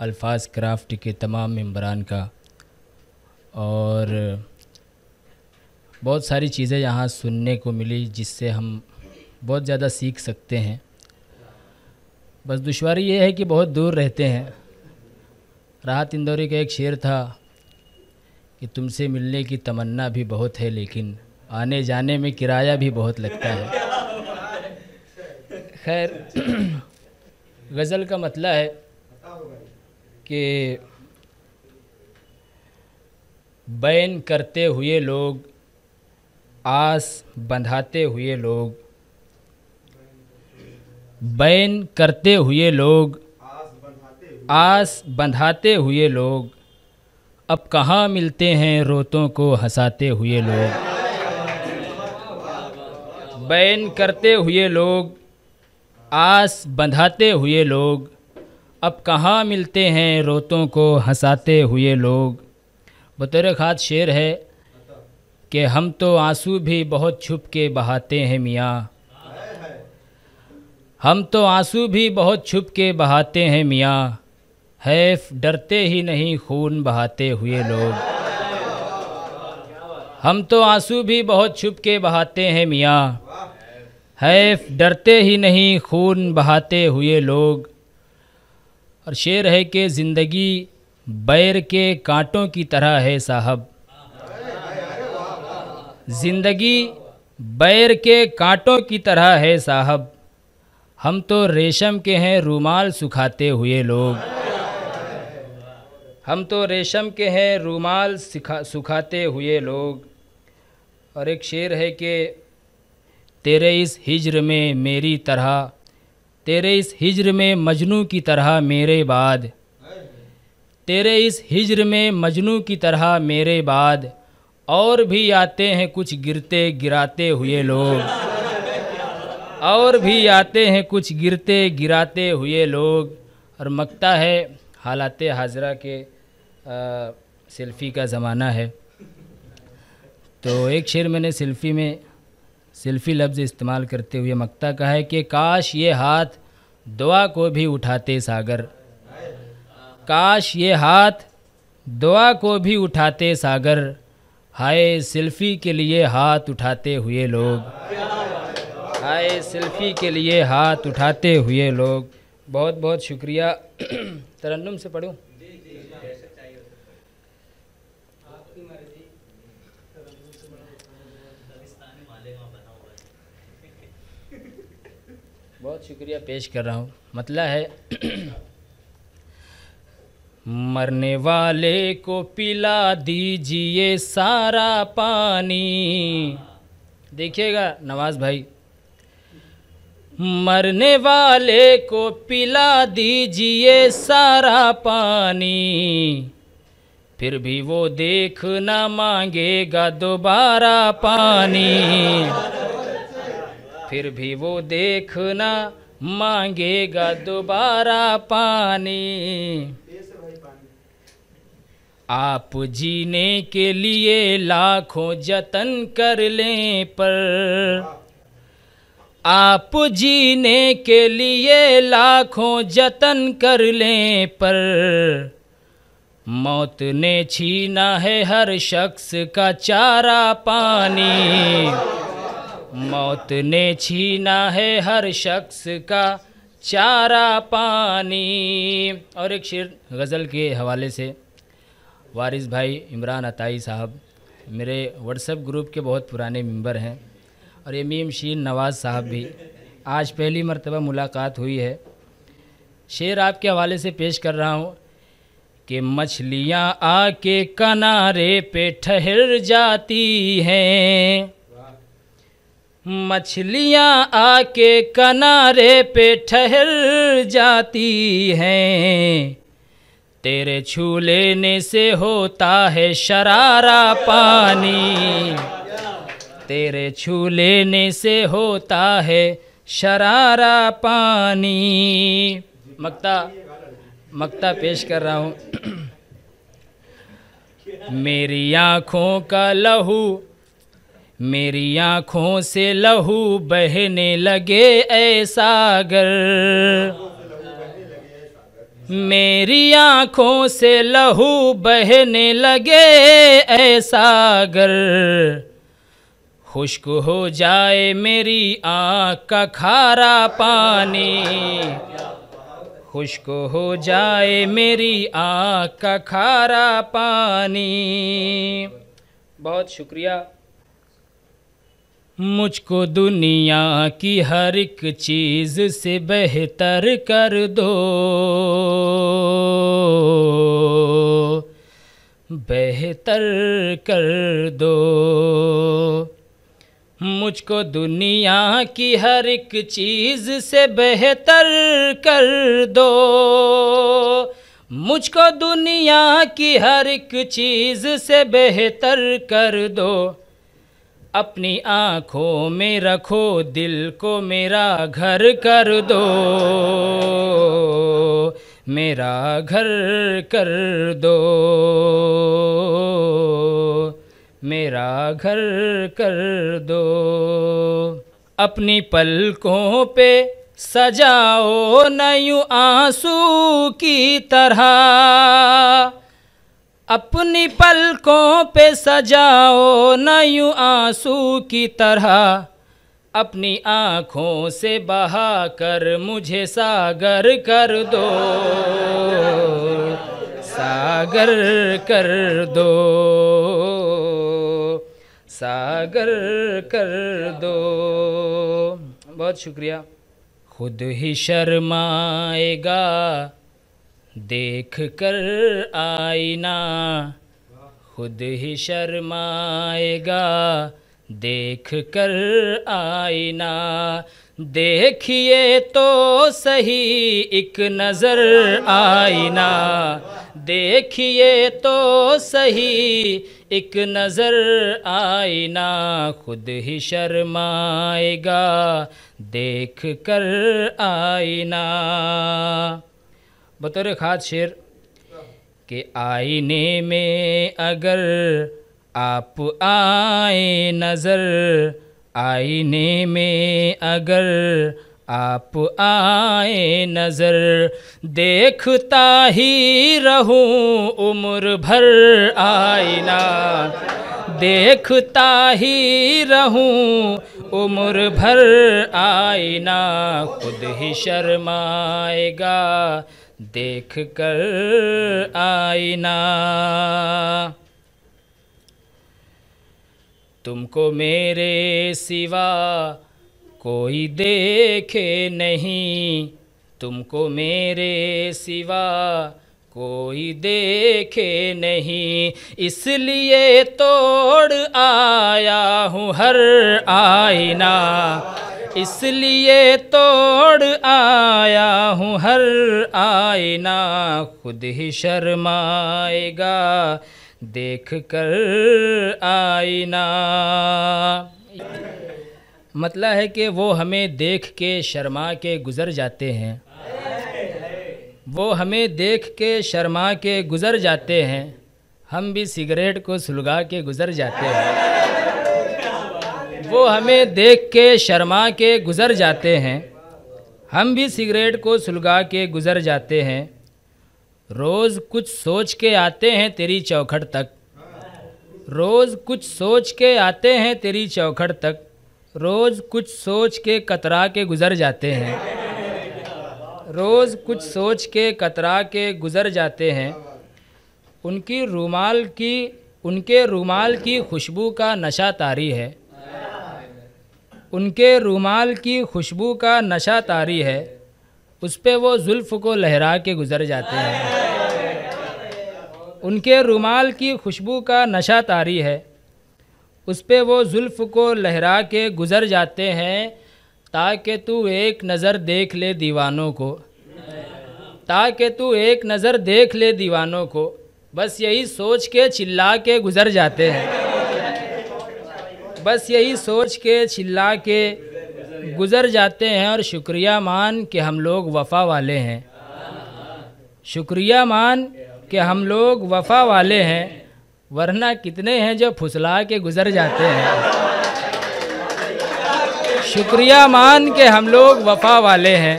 अल्फाज क्राफ्ट के तमाम मेम्बरान का। और बहुत सारी चीज़ें यहाँ सुनने को मिली जिससे हम बहुत ज़्यादा सीख सकते हैं। बस दुशारी ये है कि बहुत दूर रहते हैं। राहत इंदौरी का एक शेर था कि तुमसे मिलने की तमन्ना भी बहुत है, लेकिन आने जाने में किराया भी बहुत लगता है। खैर, गज़ल का मतलब है। कि बैन करते हुए लोग, आस बंधाते हुए लोग, बैन करते हुए लोग, आस बंधाते हुए लोग, अब कहाँ मिलते हैं रोतों को हंसाते हुए लोग? बैन करते हुए लोग, आस बंधाते हुए लोग अब कहाँ मिलते हैं रोतों को हंसाते हुए लोग? बतौर ख़ास शेर है कि हम तो आँसू भी बहुत छुप के बहाते हैं मियाँ। हम तो आँसू भी बहुत छुप के बहाते हैं मियाँ। हैफ डरते ही नहीं खून बहाते हुए लोग। हम तो आँसू भी बहुत छुप के बहाते हैं मियाँ। हैफ डरते ही नहीं खून बहाते हुए लोग। और शेर है कि ज़िंदगी बैर के कांटों की तरह है साहब। ज़िंदगी बैर के कांटों की तरह है साहब। हम तो रेशम के हैं रूमाल सुखाते हुए लोग। हम तो रेशम के हैं रूमाल सिखा सुखाते हुए लोग। और एक शेर है कि तेरे इस हिजर में मेरी तरह तेरे इस हिज्र में मजनू की तरह मेरे बाद। तेरे इस हिज्र में मजनू की तरह मेरे बाद। और भी आते हैं कुछ गिरते गिराते हुए लोग। और भी आते हैं कुछ गिरते गिराते हुए लोग। और मकता है हालात हाजरा के आ, सेल्फ़ी का ज़माना है। तो एक शेर मैंने सेल्फ़ी में सेल्फ़ी लफ्ज़ इस्तेमाल करते हुए मकता कहा है कि काश ये हाथ दुआ को भी उठाते सागर। काश ये हाथ दुआ को भी उठाते सागर। हाय सेल्फ़ी के लिए हाथ उठाते हुए लोग। हाय सेल्फ़ी के लिए हाथ उठाते हुए लोग। बहुत बहुत शुक्रिया। तरन्नुम से पढ़ूँ। बहुत शुक्रिया, पेश कर रहा हूँ। मतलब है, मरने वाले को पिला दीजिए सारा पानी। देखिएगा, नवाज़ भाई। मरने वाले को पिला दीजिए सारा पानी। फिर भी वो देख ना मांगेगा दोबारा पानी। फिर भी वो देखना मांगेगा दोबारा पानी। आप जीने के लिए लाखों जतन कर लें पर आप जीने के लिए लाखों जतन कर लें पर मौत ने छीना है हर शख्स का चारा पानी। मौत ने छीना है हर शख्स का चारा पानी। और एक शेर गज़ल के हवाले से, वारिस भाई इमरान अताई साहब मेरे व्हाट्सएप ग्रुप के बहुत पुराने मेंबर हैं, और एमीम शीन नवाज़ साहब भी आज पहली मरतबा मुलाकात हुई है। शेर आपके हवाले से पेश कर रहा हूँ कि मछलियाँ आके किनारे पे ठहर जाती हैं। मछलियाँ आके किनारे पे ठहर जाती हैं। तेरे छू लेने से होता है शरारा पानी। तेरे छू लेने से होता है शरारा पानी। मक्ता मक्ता पेश कर रहा हूँ। मेरी आँखों का लहू मेरी आँखों से लहू बहने लगे ऐ सागर। मेरी आँखों से लहू बहने लगे ऐसा अगर खुश्क हो जाए मेरी आँख का खारा पानी। खुश्क हो जाए मेरी आँख का खारा पानी। बहुत शुक्रिया। मुझको दुनिया की हर एक चीज़ से बेहतर कर दो। बेहतर कर दो। मुझको दुनिया की हर एक चीज़ से बेहतर कर दो। मुझको दुनिया की हर एक चीज़ से बेहतर कर दो। अपनी आँखों में रखो, दिल को मेरा घर कर दो। मेरा घर कर दो। मेरा घर कर दो। अपनी पलकों पे सजाओ न यूँ आँसू की तरह। अपनी पलकों पे सजाओ न यूँ आँसू की तरह। अपनी आँखों से बहा कर मुझे सागर कर दो। सागर कर दो। सागर कर दो। बहुत शुक्रिया। खुद ही शर्माएगा। देख कर आईना, खुद ही शर्माएगा। देख कर आईना, देखिए तो सही एक नज़र आईना। देखिए तो सही एक नज़र आईना, खुद ही शर्माएगा। देख कर आईना। बतौर ख़ास शेर कि आईने में अगर आप आए नज़र, आईने में अगर आप आए नज़र, देखता ही रहूँ उम्र भर आईना, देखता ही रहूँ उम्र भर आईना खुद ही शर्माएगा, देख कर आईना। तुमको मेरे सिवा कोई देखे नहीं, तुमको मेरे सिवा कोई देखे नहीं, इसलिए तोड़ आया हूँ हर आईना। इसलिए तोड़ आया हूँ हर आईना, खुद ही शर्माएगा, देख कर आईना। मतलब है कि वो हमें देख के, शर्मा के गुज़र जाते हैं। वो हमें देख के शर्मा के गुज़र जाते हैं। हम भी सिगरेट को सुलगा के गुज़र जाते हैं। वो हमें देख के शर्मा के गुज़र जाते हैं। हम भी सिगरेट को सुलगा के गुज़र जाते हैं। रोज़ कुछ सोच के आते हैं तेरी चौखट तक। रोज़ कुछ सोच के आते हैं तेरी चौखट तक। रोज़ कुछ सोच के कतरा के गुज़र जाते हैं। रोज़ कुछ सोच के, कतरा के गुज़र जाते हैं। उनकी रूमाल की, उनके रूमाल की खुशबू का नशा तारी है। उनके रूमाल की खुशबू का नशा तारी है। उस पर वो जुल्फ़ को लहरा के गुज़र जाते हैं। उनके रुमाल की खुशबू का नशा तारी है। उस पर वो जुल्फ़ को लहरा के गुज़र जाते हैं। ताकि तू एक नज़र देख ले दीवानों को। ताकि तू एक नज़र देख ले दीवानों को। बस यही सोच के चिल्ला के गुज़र जाते हैं। बस यही सोच के चिल्ला के गुज़र जाते हैं और शुक्रिया मान कि हम लोग वफ़ा वाले हैं। शुक्रिया मान कि हम लोग वफ़ा वाले हैं। वरना कितने हैं जो फुसला के गुज़र जाते हैं। शुक्रिया मान के हम लोग वफ़ा वाले हैं।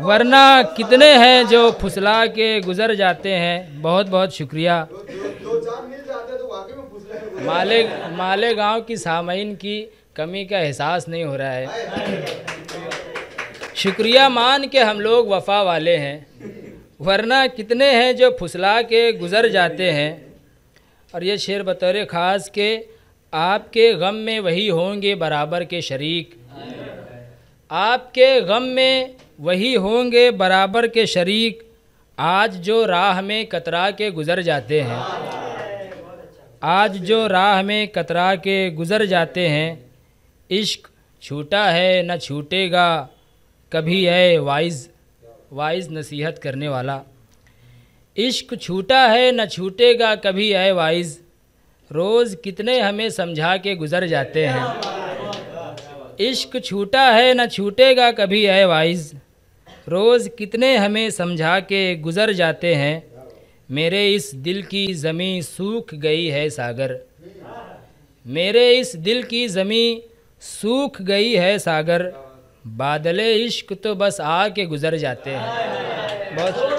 वरना कितने हैं जो फुसला के गुज़र जाते हैं। बहुत बहुत शुक्रिया। माले माले गाँव की सामीन की कमी का एहसास नहीं हो रहा है। शुक्रिया मान के हम लोग वफा वाले हैं। वरना कितने हैं जो फुसला के गुज़र जाते हैं। और ये शेर बतौर ख़ास के आपके गम में वही होंगे बराबर के शरीक। आपके गम में वही होंगे बराबर के शरीक। आज जो राह में कतरा के गुज़र जाते हैं, आज जो राह में कतरा के गुज़र जाते हैं, इश्क छूटा है न छूटेगा, कभी है वाइज वाइज नसीहत करने वाला। इश्क छूटा है न छूटेगा, कभी है वाइज। रोज़ कितने हमें समझा के गुज़र जाते हैं। इश्क छूटा है, न छूटेगा कभी है वाइज। रोज़ कितने हमें समझा के गुज़र जाते हैं। मेरे इस दिल की ज़मी सूख गई है, सागर। मेरे इस दिल की ज़मी सूख गई है, सागर। बादल इश्क तो बस आके गुज़र जाते हैं। बहुत